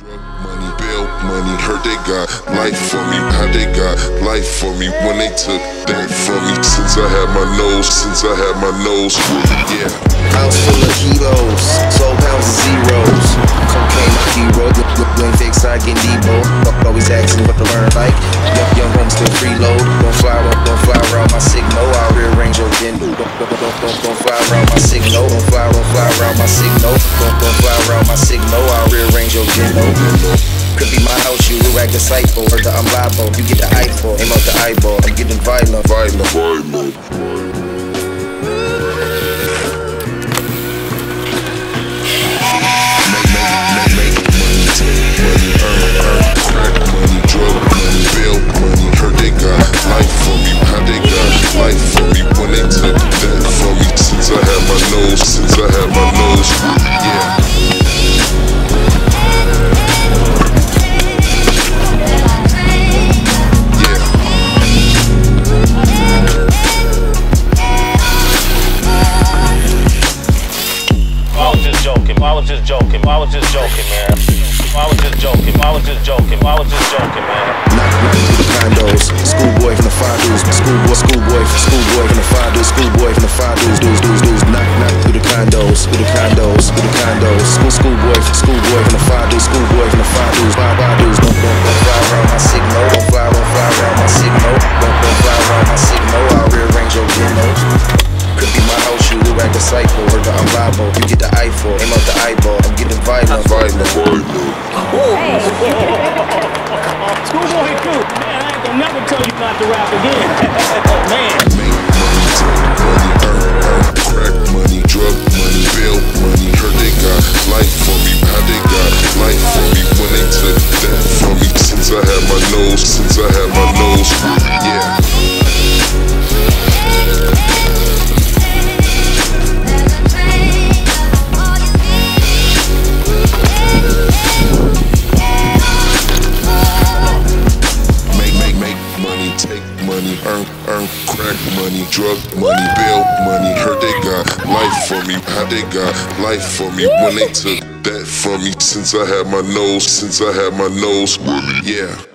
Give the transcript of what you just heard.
Drug money, bail money, heard they got life for me. How they got life for me when they took that from me? Since I had my nose, since I had my nose, yeah. House full of heroes, soul pounds of zeros. Cocaine my hero, ain't fake side getting Debo. Always asking what to learn like. Young, young home still freeload. Don't fly around, don't fly around my signal. I rearrange your window. Don't, don't, don't, don't, don't fly around my signal. Don't fly, don't fly around my signal. Don't, don't fly around my signal. I rearrange your window. Could be my house, you will act disciple. That I'm liable, you get the eyeball. Aim out the eyeball, I'm getting violent, violent, violent. Joking. I was just joking. I was just joking, man. I was just joking. I was just joking. I was just joking, man. The condos. Schoolboy from the five dudes. Schoolboy, schoolboy, schoolboy from the five dudes. Schoolboy from the five dudes. Dudes, dudes, dudes. Knock, knock through the condos. Through the condos. Through the condos. School, schoolboy, schoolboy from the five dudes. Schoolboy from the five dudes. Five, five Heard that I'm. You get the eyeball. Aim out the eyeball. I'm getting violent, violent, violent. Schoolboy Q, man, I ain't gonna never tell you not to rap again. Oh, man. Make money, take money, earn, earn, crack money, drug money, bail money. Heard they got life for me, how they got life for me when they took that from me. Since I had my nose, since I earn, earn, crack money, drug money, bail money. Heard they got life for me, how they got life for me when they took that from me. Since I had my nose, since I had my nose, yeah.